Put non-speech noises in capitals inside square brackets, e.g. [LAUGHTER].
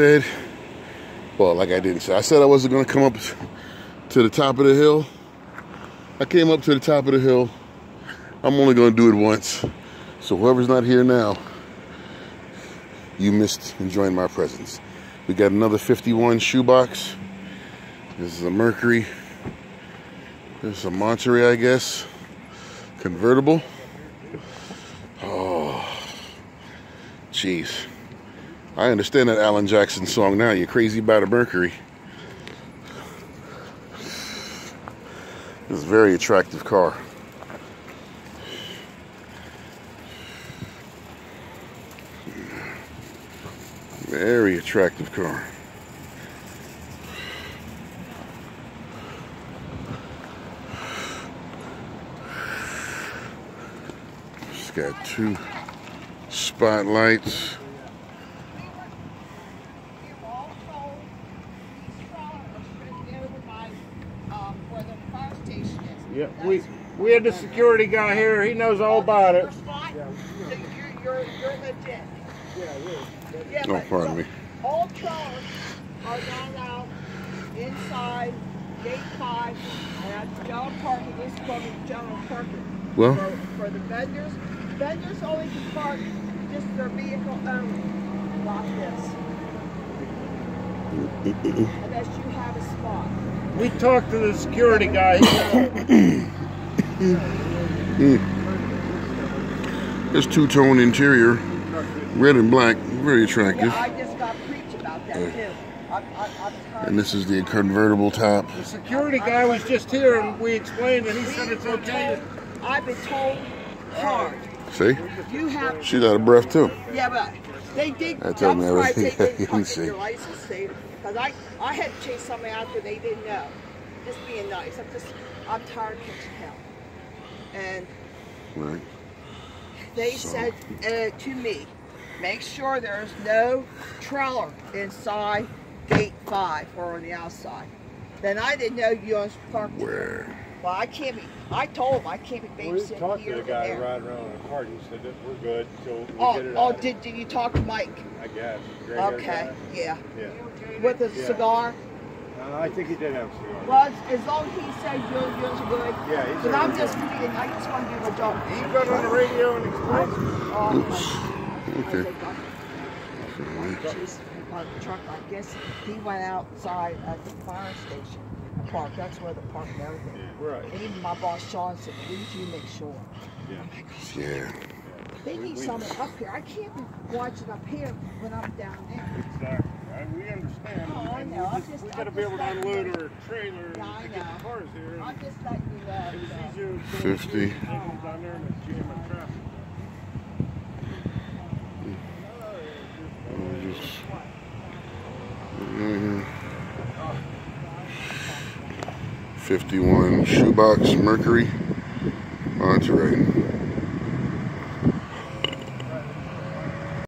said, well, like I didn't say, I said I wasn't going to come up to the top of the hill. I came up to the top of the hill. I'm only going to do it once. So whoever's not here now, you missed enjoying my presence. We got another 51 shoebox. This is a Mercury. This is a Monterey, I guess. Convertible. Oh, jeez. I understand that Alan Jackson song now. You're crazy about a Mercury. This is a very attractive car. Very attractive car. It's got two spotlights. Yeah, we we had the security guy here. He knows all about it. You're, you're, you're legit. Yeah, Oh, but pardon me. All trucks are not out inside gate five and at the general parking, this is called general parking. Well, For, for the vendors, vendors only can park just their vehicle only, not this. Unless you have a spot. We talked to the security guy. He [COUGHS] This two-tone interior, red and black, very attractive. Yeah, I just got preached about that too. I'm, I'm, I'm. And this is the convertible top. the security guy was just here, and we explained, and he said it's okay. I've been told hard. See? You have She's out of breath too. Yeah, but they did. I told them everything. they [LAUGHS] cut see. your license state. Because I, I had to chase somebody out there they didn't know. Just being nice. I'm just, I'm tired of catching hell. And Right. they So- said uh, to me, make sure there's no trailer inside gate five or on the outside. Then I didn't know you was parked. Where? Well, I can't be. I told him I can't be babysitting here. We babysitting talked here to the and guy there. riding around in a cart. He said that we're good, so we Oh, get it oh, out. did, did you talk to Mike? I guess. Gray hair Okay, guy. yeah. Yeah. With a Yeah. cigar. Uh, I think he did have a cigar. Well, as, as long as he said you're, you're good. Yeah, he But I'm he just was being, I just want to do my job. He got on the radio and explained. Oh, Okay. Jeez, my truck, I guess he went outside at the fire station and parked. That's where the park and everything. Right. And even my boss Sean said, please you make sure. Yeah. Oh my Yeah. they need something up here. I can't be watching up here when I'm down there. Exactly. Right? We understand. Oh, I know. We, I'm just, just- we gotta be able to unload our trailer Yeah, I and get know. the cars here. I'm just letting you know. It was so. easier to 50. take them down there and a jam of traffic. Mhm. 51 shoebox Mercury Monterey.